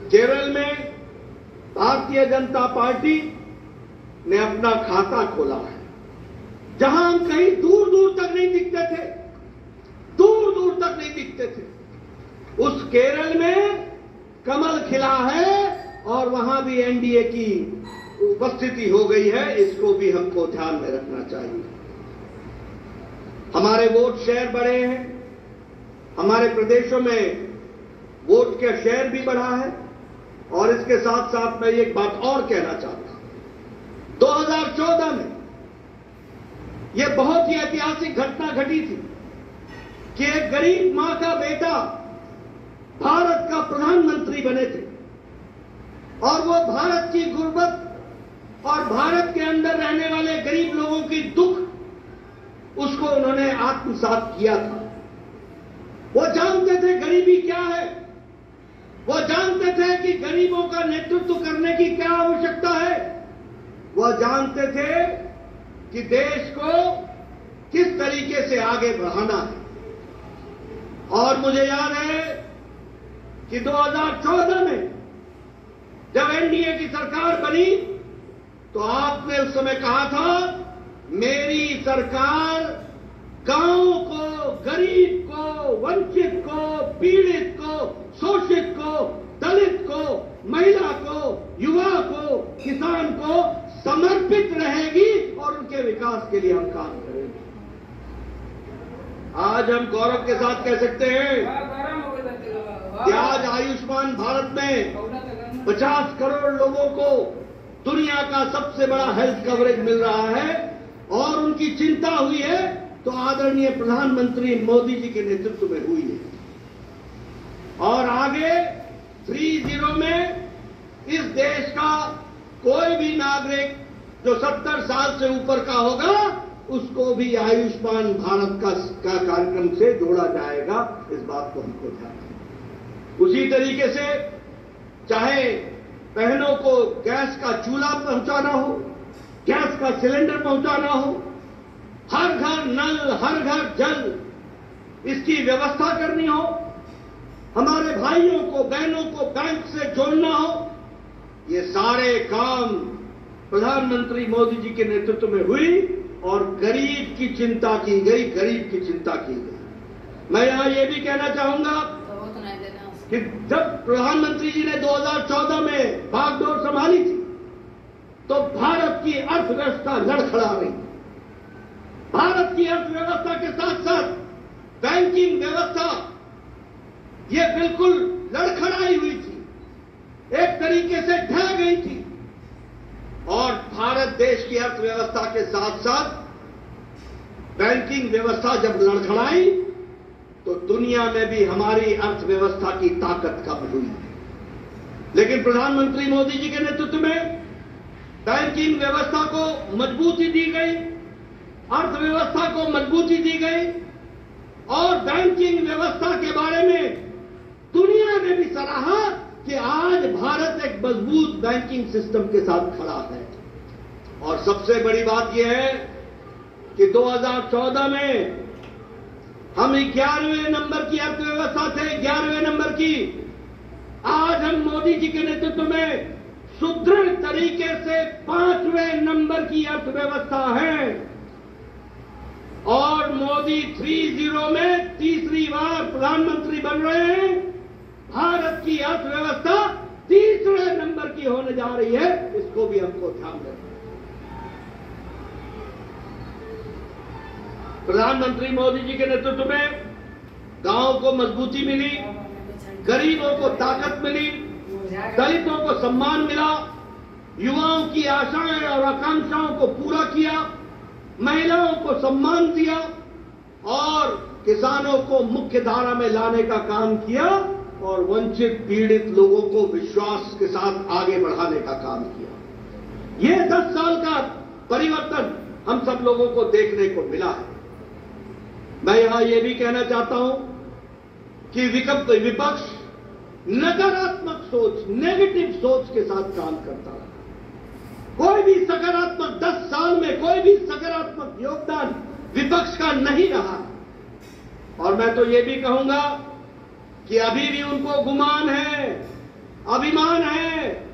केरल में भारतीय जनता पार्टी ने अपना खाता खोला है। जहाँ हम कहीं दूर दूर तक नहीं दिखते थे दूर दूर तक नहीं दिखते थे, उस केरल में कमल खिला है और वहाँ भी एनडीए की उपस्थिति हो गई है, इसको भी हमको ध्यान में रखना चाहिए। हमारे वोट शेयर बढ़े हैं, हमारे प्रदेशों में वोट का शेयर भी बढ़ा है। और इसके साथ साथ मैं एक बात और कहना चाहता हूँ। 2014 में यह बहुत ही ऐतिहासिक घटना घटी थी कि एक गरीब माँ का बेटा भारत का प्रधानमंत्री बने थे और वो भारत की गुर्बत और भारत के अंदर रहने वाले गरीब लोगों की दुख उसको उन्होंने आत्मसात किया था। वो जानते थे गरीबी क्या है? वो जानते थे कि गरीबों का नेतृत्व करने की क्या आवश्यकता है। वह जानते थे कि देश को किस तरीके से आगे बढ़ाना है। और मुझे याद है कि 2014 में जब एनडीए की सरकार बनी तो आपने उस समय कहा था, मेरी सरकार गाँव को गरीब को वंचित को पीड़ित को शोषित को दलित को महिला को युवा को किसान को समर्पित रहेगी और उनके विकास के लिए हम काम करेंगे। आज हम गौरव के साथ कह सकते हैं कि आज आयुष्मान भारत में 50 करोड़ लोगों को दुनिया का सबसे बड़ा हेल्थ कवरेज मिल रहा है और उनकी चिंता हुई है तो आदरणीय प्रधानमंत्री मोदी जी के नेतृत्व में हुई है। और आगे थ्री ज़ीरो में इस देश का कोई भी नागरिक जो सत्तर साल से ऊपर का होगा उसको भी आयुष्मान भारत का, का कार्यक्रम से जोड़ा जाएगा इस बात को हमको ध्यान उसी तरीके से चाहे बहनों को गैस का चूल्हा पहुंचाना हो गैस का सिलेंडर पहुंचाना हो हर घर नल हर घर जल इसकी व्यवस्था करनी हो हमारे भाइयों को बहनों को बैंक से जोड़ना हो ये सारे काम प्रधानमंत्री मोदी जी के नेतृत्व में हुई और गरीब की चिंता की गई, गरीब की चिंता की गई। मैं यहाँ ये भी कहना चाहूँगा कि जब प्रधानमंत्री जी ने 2014 में भागदौड़ संभाली थी तो भारत की अर्थव्यवस्था लड़खड़ा रही। भारत की अर्थव्यवस्था के साथ साथ बैंकिंग व्यवस्था ये बिल्कुल लड़खड़ाई हुई थी एक तरीके से ढह गई थी और भारत अर्थव्यवस्था के साथ साथ बैंकिंग व्यवस्था जब लड़खड़ाई तो दुनिया में भी हमारी अर्थव्यवस्था की ताकत कम हुई। लेकिन प्रधानमंत्री मोदी जी के नेतृत्व में बैंकिंग व्यवस्था को मजबूती दी गई, अर्थव्यवस्था को मजबूती दी गई, और बैंकिंग व्यवस्था के बारे में दुनिया ने भी सराहा कि आज भारत एक मज़बूत बैंकिंग सिस्टम के साथ खड़ा है। और सबसे बड़ी बात यह है कि 2014 में हम ग्यारहवें नंबर की अर्थव्यवस्था थे ग्यारहवें नंबर की, आज हम मोदी जी के नेतृत्व में सुदृढ़ तरीके से पाँचवें नंबर की अर्थव्यवस्था है। और मोदी थ्री ज़ीरो में तीसरी बार प्रधानमंत्री बन रहे हैं। भारत की अर्थव्यवस्था तीसरे नंबर की होने जा रही है, इसको भी हमको ध्यान रखना प्रधानमंत्री मोदी जी के नेतृत्व में गाँव को मजबूती मिली, गरीबों को ताकत मिली, दलितों को सम्मान मिला, युवाओं की आशाएँ और आकांक्षाओं को पूरा किया, महिलाओं को सम्मान दिया और किसानों को मुख्य धारा में लाने का काम किया और वंचित पीड़ित लोगों को विश्वास के साथ आगे बढ़ाने का काम किया। ये दस साल का परिवर्तन हम सब लोगों को देखने को मिला है। मैं यहाँ यह भी कहना चाहता हूँ कि विकल्प विपक्ष नकारात्मक सोच नेगेटिव सोच के साथ काम करता रहा। कोई भी सकारात्मक दस साल में कोई भी सकारात्मक योगदान विपक्ष का नहीं रहा। और मैं तो यह भी कहूँगा कि अभी भी उनको गुमान है, अभिमान है।